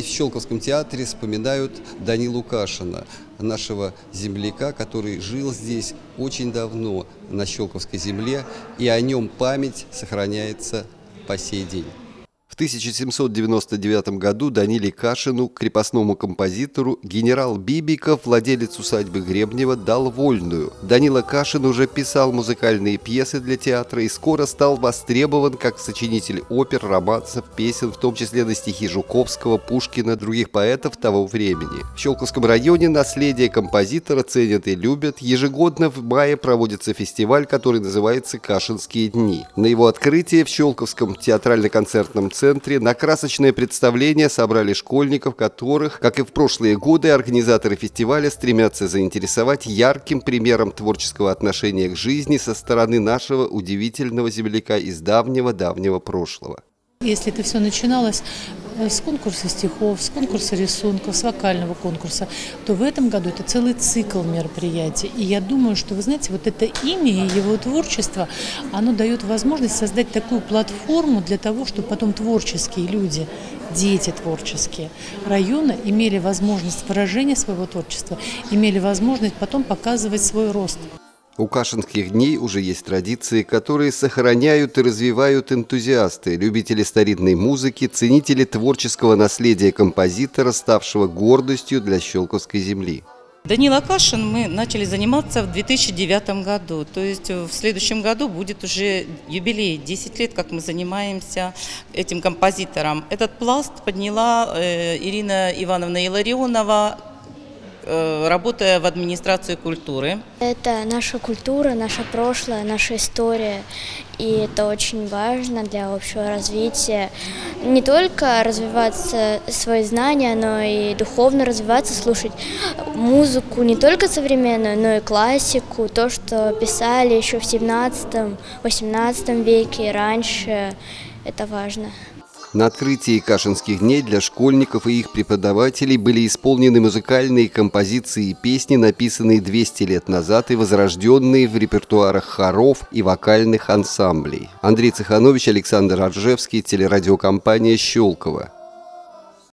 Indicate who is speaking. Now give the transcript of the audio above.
Speaker 1: Здесь, в Щелковском театре, вспоминают Данилу Кашина, нашего земляка, который жил здесь очень давно на Щелковской земле, и о нем память сохраняется по сей день. В 1799 году Даниле Кашину, крепостному композитору, генерал Бибиков, владелец усадьбы Гребнева, дал вольную. Данила Кашин уже писал музыкальные пьесы для театра и скоро стал востребован как сочинитель опер, романсов, песен, в том числе на стихи Жуковского, Пушкина, других поэтов того времени. В Щелковском районе наследие композитора ценят и любят. Ежегодно в мае проводится фестиваль, который называется «Кашинские дни». На его открытие в Щелковском театрально-концертном центре на красочное представление собрали школьников, которых, как и в прошлые годы, организаторы фестиваля стремятся заинтересовать ярким примером творческого отношения к жизни со стороны нашего удивительного земляка из давнего-давнего прошлого.
Speaker 2: Если это все начиналось с конкурса стихов, с конкурса рисунков, с вокального конкурса, то в этом году это целый цикл мероприятий. И я думаю, что, вы знаете, вот это имя и его творчество, оно дает возможность создать такую платформу для того, чтобы потом творческие люди, дети творческие района имели возможность выражения своего творчества, имели возможность потом показывать свой рост.
Speaker 1: У Кашинских дней уже есть традиции, которые сохраняют и развивают энтузиасты, любители старинной музыки, ценители творческого наследия композитора, ставшего гордостью для Щелковской земли.
Speaker 3: Данила Кашин мы начали заниматься в 2009 году, то есть в следующем году будет уже юбилей, 10 лет, как мы занимаемся этим композитором. Этот пласт подняла э, Ирина Ивановна Иларионова, Э, работая в администрации культуры.
Speaker 4: Это наша культура, наше прошлое, наша история. И это очень важно для общего развития. Не только развиваться свои знания, но и духовно развиваться, слушать музыку не только современную, но и классику, то, что писали еще в 17-18 веке и раньше. Это важно.
Speaker 1: На открытии Кашинских дней для школьников и их преподавателей были исполнены музыкальные композиции и песни, написанные 200 лет назад и возрожденные в репертуарах хоров и вокальных ансамблей. Андрей Цеханович, Александр Аржевский, телерадиокомпания «Щелково».